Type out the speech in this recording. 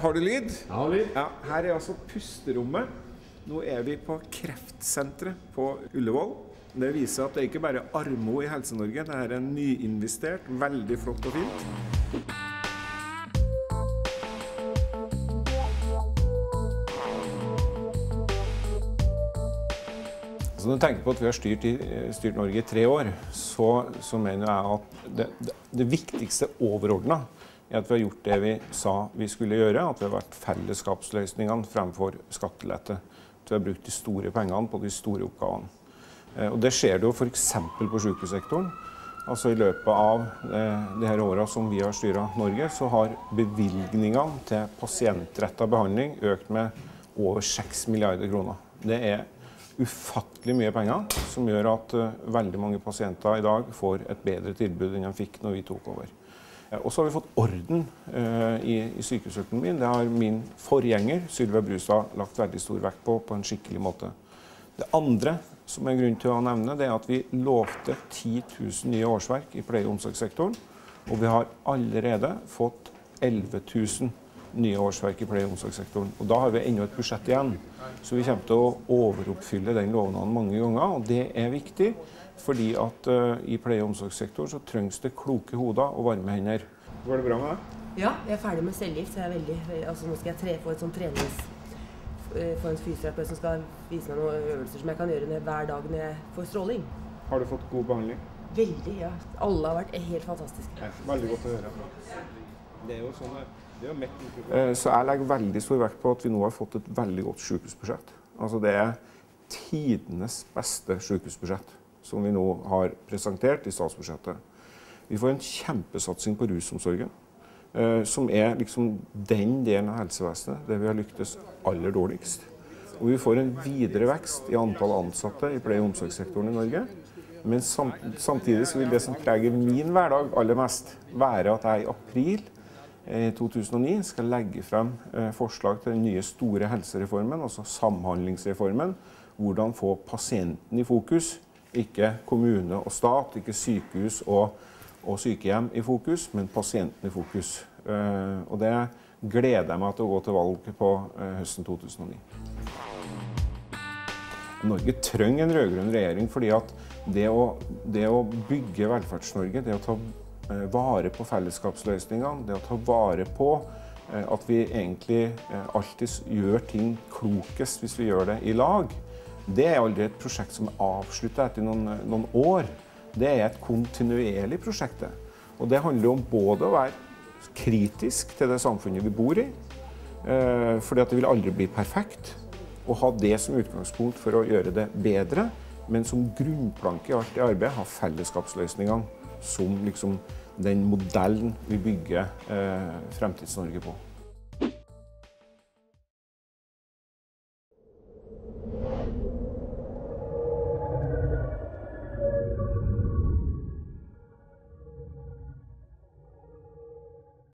har du lyd? Ja, lyd. Ja, her er altså pusterommet. Nå er vi på Kreftsenteret på Ullevål. Det viser at det ikke bare er armo i Helse-Norge. Dette er nyinvestert, veldig flott og fint. Så når du tenker på at vi har styrt, i, styrt Norge i tre år, så, så mener jeg at det, det, det viktigste overordna er at vi har gjort det vi sa vi skulle gjøre. At vi har vært fellesskapsløsningene fremfor skattelette. At vi har brukt de store pengene på de store oppgavene. Eh, Og Det ser du f.eks. på sykehussektoren. Altså I løpet av eh, de her åra som vi har styra Norge, så har bevilgningene til pasientretta behandling økt med over 6 milliarder kroner. Det er ufattelig mye penger, som gjør at eh, veldig mange pasienter i dag får et bedre tilbud enn de fikk når vi tok over. Eh, Og så har vi fått orden eh, i, i sykehusøkonomien. Det har min forgjenger Sylvia Brustad lagt veldig stor vekt på på en skikkelig måte. Det andre som er grunn til å nevne, det er at vi lovte 10 000 nye årsverk i pleie- og omsorgssektoren. Og vi har allerede fått 11 000 nye årsverk i pleie- og omsorgssektoren. Og da har vi ennå et budsjett igjen. Så vi kommer til å overoppfylle den lovnaden mange ganger. Og det er viktig, fordi at uh, i pleie- og omsorgssektoren så trengs det kloke hoder og varme hender. Går det bra med deg? Ja, jeg er ferdig med cellegift, så jeg er veldig Altså nå skal jeg tre, få et sånt trenings... eh, Få en fysioterapeut som skal vise meg noen øvelser som jeg kan gjøre når- hver dag når jeg får stråling. Har du fått god behandling? Veldig, ja. Alle har vært helt fantastiske. Veldig godt å høre. Det er jo sånn Eh, Så jeg legger veldig stor vekt på at vi nå har fått et veldig godt sykehusbudsjett. Altså det er tidenes beste sykehusbudsjett som vi nå har presentert i statsbudsjettet. Vi får en kjempesatsing på rusomsorgen, eh, som er liksom den delen av helsevesenet der vi har lyktes aller dårligst. Og vi får en videre vekst i antall ansatte i pleie- og omsorgssektoren i Norge. Men samtidig vil det som preger min hverdag aller mest, være at jeg i april i 2009 skal legge frem eh, forslag til den nye store helsereformen, altså Samhandlingsreformen. Hvordan få pasienten i fokus, ikke kommune og stat, ikke sykehus og, og sykehjem i fokus, men pasienten i fokus. Eh, Og det gleder jeg meg til å gå til valg på eh, høsten 2009. Norge trenger en rød-grønn regjering fordi at det å, det å bygge Velferds-Norge, det å ta vare på fellesskapsløsningene, det å ta vare på eh, at vi egentlig eh, alltid gjør ting klokest hvis vi gjør det i lag, det er aldri et prosjekt som er avslutta etter noen, noen år. Det er et kontinuerlig prosjekt. Og det handler om både å være kritisk til det samfunnet vi bor i, eh, fordi at det vil aldri bli perfekt, og ha det som utgangspunkt for å gjøre det bedre, men som grunnplanke i alt det arbeidet har fellesskapsløsningene som liksom den modellen vi bygger eh, Fremtids-Norge på.